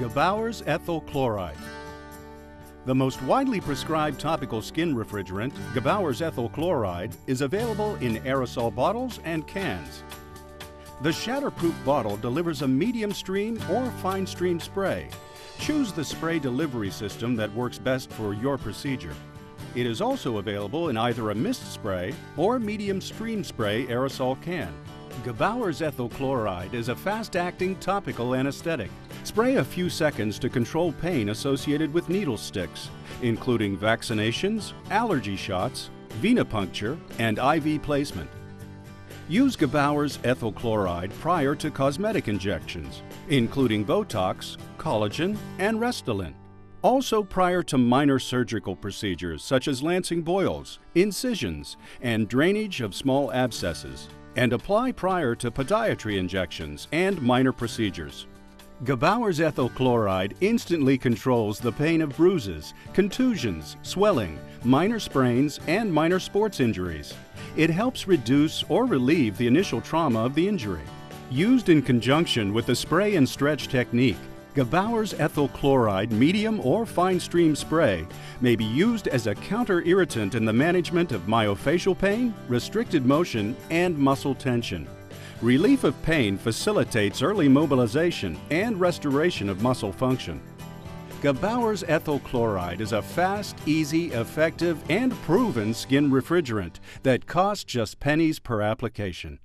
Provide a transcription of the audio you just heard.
Gebauer's ethyl chloride. The most widely prescribed topical skin refrigerant, Gebauer's ethyl chloride, is available in aerosol bottles and cans. The shatterproof bottle delivers a medium stream or fine stream spray. Choose the spray delivery system that works best for your procedure. It is also available in either a mist spray or medium stream spray aerosol can. Gebauer's ethyl chloride is a fast-acting topical anesthetic. Spray a few seconds to control pain associated with needle sticks, including vaccinations, allergy shots, venipuncture, and IV placement. Use Gebauer's ethyl chloride prior to cosmetic injections, including Botox, collagen, and Restylane. Also prior to minor surgical procedures such as lancing boils, incisions, and drainage of small abscesses and apply prior to podiatry injections and minor procedures. Gebauer's ethyl chloride instantly controls the pain of bruises, contusions, swelling, minor sprains, and minor sports injuries. It helps reduce or relieve the initial trauma of the injury. Used in conjunction with the spray and stretch technique, Gebauer's ethyl chloride medium or fine stream spray may be used as a counter-irritant in the management of myofascial pain, restricted motion, and muscle tension. Relief of pain facilitates early mobilization and restoration of muscle function. Gebauer's ethyl chloride is a fast, easy, effective, and proven skin refrigerant that costs just pennies per application.